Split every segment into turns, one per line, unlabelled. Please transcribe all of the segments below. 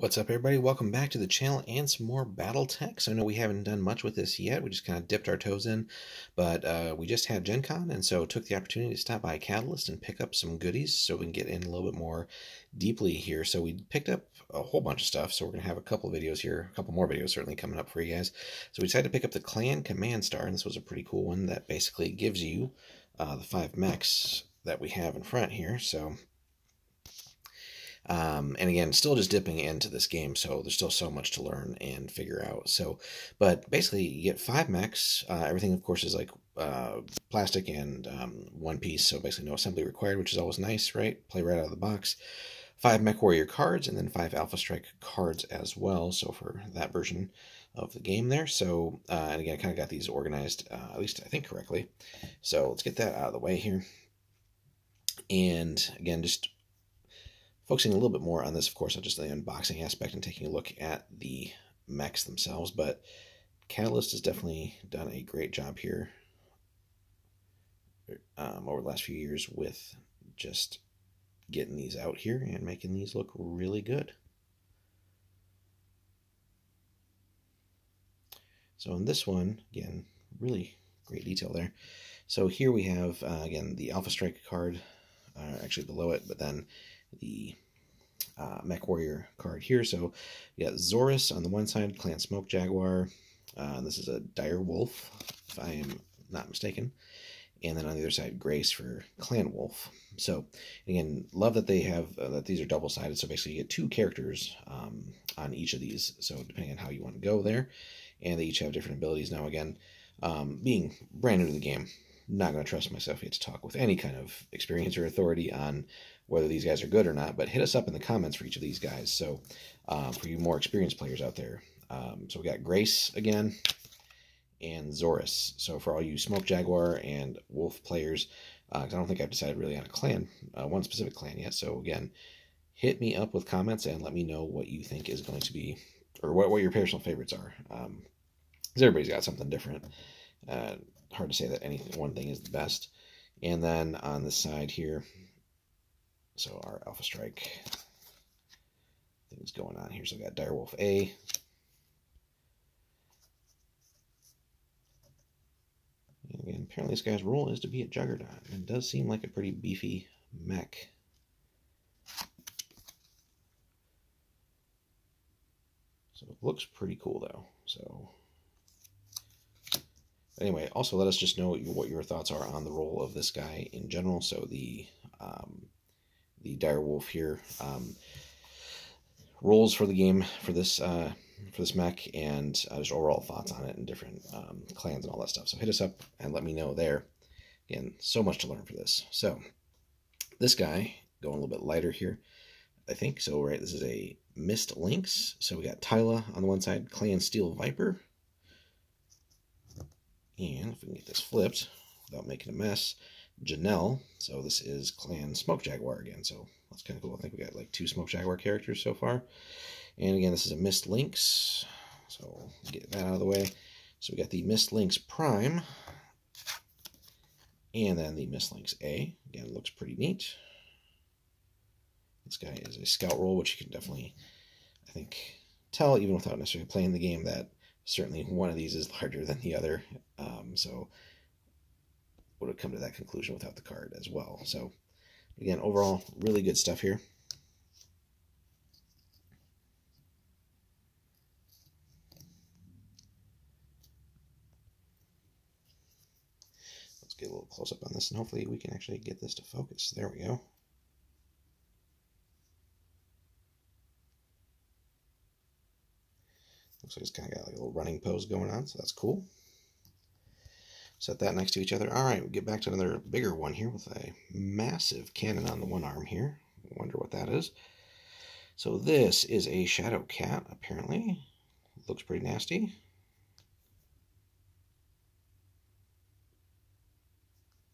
What's up, everybody? Welcome back to the channel and some more battle Battletech. I know we haven't done much with this yet. We just kind of dipped our toes in, but uh, we just had Gen Con, and so took the opportunity to stop by Catalyst and pick up some goodies so we can get in a little bit more deeply here. So we picked up a whole bunch of stuff, so we're going to have a couple videos here, a couple more videos certainly coming up for you guys. So we decided to pick up the Clan Command Star, and this was a pretty cool one that basically gives you uh, the five mechs that we have in front here. So um, and again, still just dipping into this game, so there's still so much to learn and figure out. So, but basically, you get five mechs. Uh, everything, of course, is like uh, plastic and um, one piece, so basically no assembly required, which is always nice, right? Play right out of the box. Five Mech Warrior cards, and then five Alpha Strike cards as well. So for that version of the game there. So, uh, and again, I kind of got these organized, uh, at least I think correctly. So let's get that out of the way here. And again, just focusing a little bit more on this, of course, on just the unboxing aspect and taking a look at the mechs themselves. But Catalyst has definitely done a great job here um, over the last few years with just getting these out here and making these look really good. So in this one, again, really great detail there. So here we have, uh, again, the Alpha Strike card, uh, actually below it, but then the uh, Mech Warrior card here. So you got Zorus on the one side, Clan Smoke Jaguar. Uh, this is a Dire Wolf, if I am not mistaken. And then on the other side, Grace for Clan Wolf. So again, love that they have uh, that these are double sided. So basically, you get two characters um, on each of these. So depending on how you want to go there, and they each have different abilities. Now again, um, being brand new to the game, not going to trust myself yet to talk with any kind of experience or authority on whether these guys are good or not, but hit us up in the comments for each of these guys. So um, for you more experienced players out there. Um, so we got Grace again and Zorus. So for all you Smoke Jaguar and Wolf players, uh, I don't think I've decided really on a clan, uh, one specific clan yet. So again, hit me up with comments and let me know what you think is going to be, or what, what your personal favorites are. Um, because everybody's got something different. Uh, hard to say that any one thing is the best. And then on the side here, so our Alpha Strike things going on here. So we got Direwolf A. And again, apparently this guy's role is to be a Juggernaut. And does seem like a pretty beefy mech. So it looks pretty cool though. So anyway, also let us just know what your thoughts are on the role of this guy in general. So the um, the dire wolf here. Um, roles for the game for this uh, for this mech and uh, just overall thoughts on it and different um, clans and all that stuff. So hit us up and let me know there. Again, so much to learn for this. So this guy going a little bit lighter here, I think. So right, this is a Mist Lynx. So we got Tyla on the one side, Clan Steel Viper. And if we can get this flipped without making a mess, Janelle. So this is Clan Smoke Jaguar again. So that's kind of cool. I think we got like two Smoke Jaguar characters so far. And again, this is a Mist Lynx. So get that out of the way. So we got the Mist Lynx Prime. And then the Mist Lynx A. Again, looks pretty neat. This guy is a scout role, which you can definitely, I think, tell even without necessarily playing the game that certainly one of these is larger than the other. Um, so would have come to that conclusion without the card as well. So again, overall, really good stuff here. Let's get a little close up on this, and hopefully we can actually get this to focus. There we go. Looks like it's kind of got like a little running pose going on, so that's cool. Set that next to each other. All right, we get back to another bigger one here with a massive cannon on the one arm here. Wonder what that is. So this is a shadow cat, apparently. Looks pretty nasty.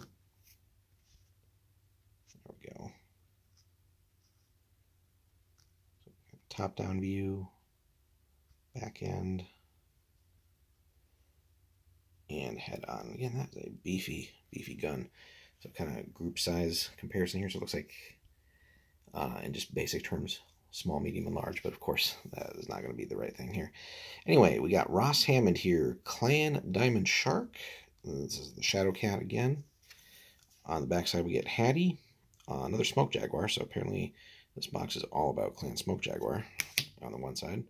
There we go. Top-down view, back end and head on. Again, that's a beefy, beefy gun. So kind of group size comparison here. So it looks like, uh, in just basic terms, small, medium, and large, but of course that is not going to be the right thing here. Anyway, we got Ross Hammond here, Clan Diamond Shark. This is the Shadow Cat again. On the backside, we get Hattie, uh, another Smoke Jaguar. So apparently this box is all about Clan Smoke Jaguar on the one side.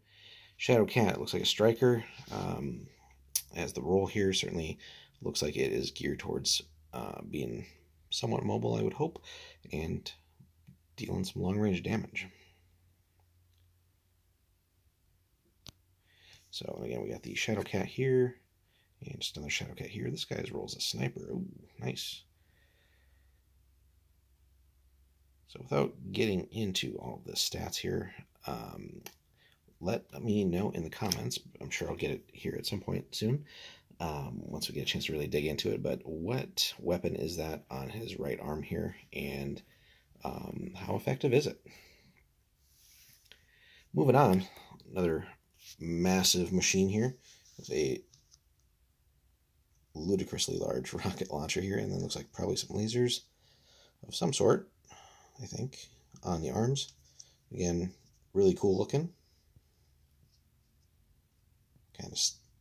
Shadow Cat looks like a striker. Um, as the roll here certainly looks like it is geared towards uh, being somewhat mobile, I would hope, and dealing some long range damage. So again, we got the Shadow Cat here, and just another Shadow Cat here. This guy's rolls a sniper. Ooh, nice. So without getting into all the stats here, um, let me know in the comments. I'm sure I'll get it here at some point soon um, once we get a chance to really dig into it. But what weapon is that on his right arm here, and um, how effective is it? Moving on, another massive machine here with a ludicrously large rocket launcher here, and then looks like probably some lasers of some sort, I think, on the arms. Again, really cool looking. Kind of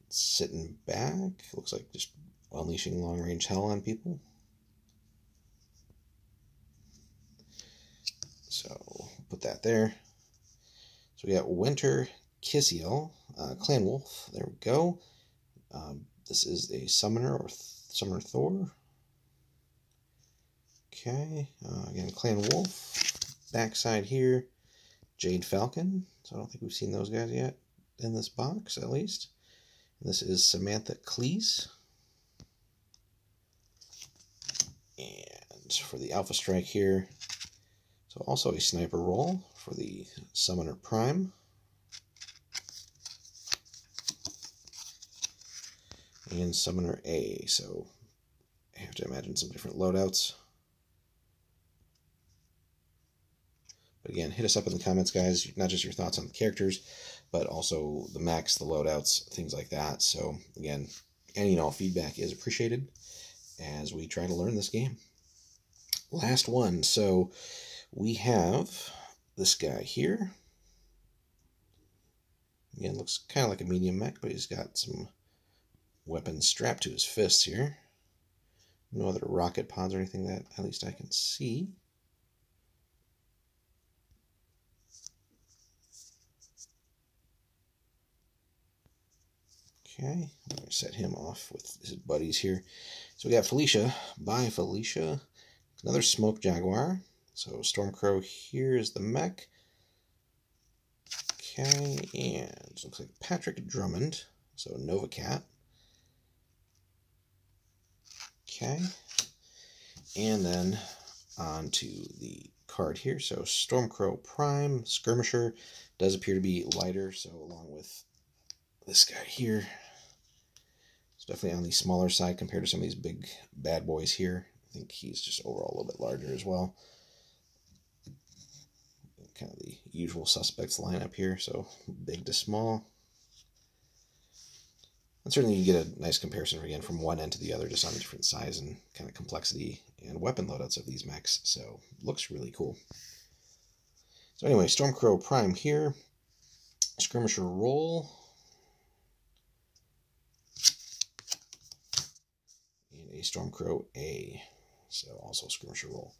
sitting back. Looks like just unleashing long range hell on people. So put that there. So we got Winter Kissiel, uh, Clan Wolf. There we go. Um, this is a summoner or th summoner Thor. Okay, uh, again, Clan Wolf. Backside here, Jade Falcon. So I don't think we've seen those guys yet in this box, at least. This is Samantha Clees. And for the Alpha Strike here, so also a sniper roll for the Summoner Prime. And Summoner A, so I have to imagine some different loadouts. But again, hit us up in the comments, guys. Not just your thoughts on the characters, but also the mechs, the loadouts, things like that. So again, any and all feedback is appreciated as we try to learn this game. Last one. So we have this guy here. Again, looks kind of like a medium mech, but he's got some weapons strapped to his fists here. No other rocket pods or anything that at least I can see. Okay, I'm going to set him off with his buddies here. So we got Felicia. Bye, Felicia. Another Smoke Jaguar. So Stormcrow here is the mech. Okay, and looks like Patrick Drummond. So Nova Cat. Okay. And then on to the card here. So Stormcrow Prime, Skirmisher, does appear to be lighter. So along with this guy here, it's definitely on the smaller side compared to some of these big bad boys here. I think he's just overall a little bit larger as well. Kind of the usual suspects lineup here, so big to small. And certainly you get a nice comparison again from one end to the other, just on the different size and kind of complexity and weapon loadouts of these mechs. So looks really cool. So anyway, Stormcrow Prime here. Skirmisher roll. Stormcrow A. So also skirmisher roll.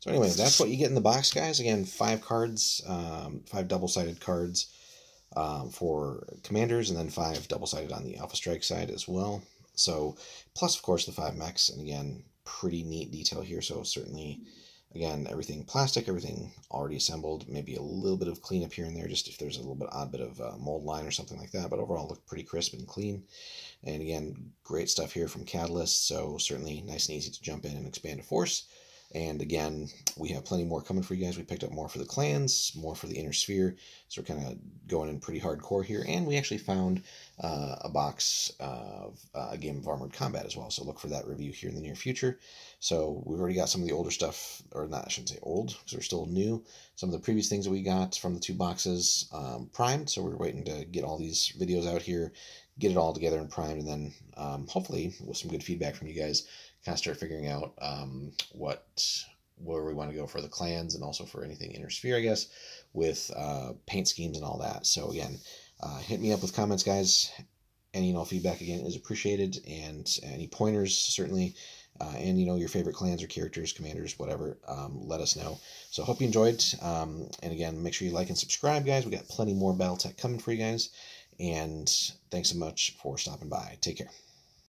So anyway, that's what you get in the box, guys. Again, five cards, um, five double-sided cards um, for commanders, and then five double-sided on the Alpha Strike side as well. So, plus, of course, the five mechs, and again, pretty neat detail here. So certainly, again, everything plastic, everything already assembled. Maybe a little bit of cleanup here and there, just if there's a little bit odd bit of uh, mold line or something like that. But overall, look pretty crisp and clean. And again, great stuff here from Catalyst, so certainly nice and easy to jump in and expand a force. And again, we have plenty more coming for you guys. We picked up more for the clans, more for the inner sphere. So we're kind of going in pretty hardcore here. And we actually found uh, a box of uh, a game of Armored Combat as well. So look for that review here in the near future. So we've already got some of the older stuff, or not, I shouldn't say old, because we're still new. Some of the previous things that we got from the two boxes um, primed. So we're waiting to get all these videos out here, get it all together and primed, and then um, hopefully with some good feedback from you guys, kind of start figuring out um, what where we want to go for the clans and also for anything inner sphere, I guess. with uh, paint schemes and all that. So again, uh, hit me up with comments, guys. Any you know feedback again is appreciated, and any pointers certainly, uh, and you know your favorite clans or characters, commanders, whatever. Um, let us know. So hope you enjoyed. Um, and again, make sure you like and subscribe, guys. We got plenty more BattleTech coming for you guys. And thanks so much for stopping by. Take care.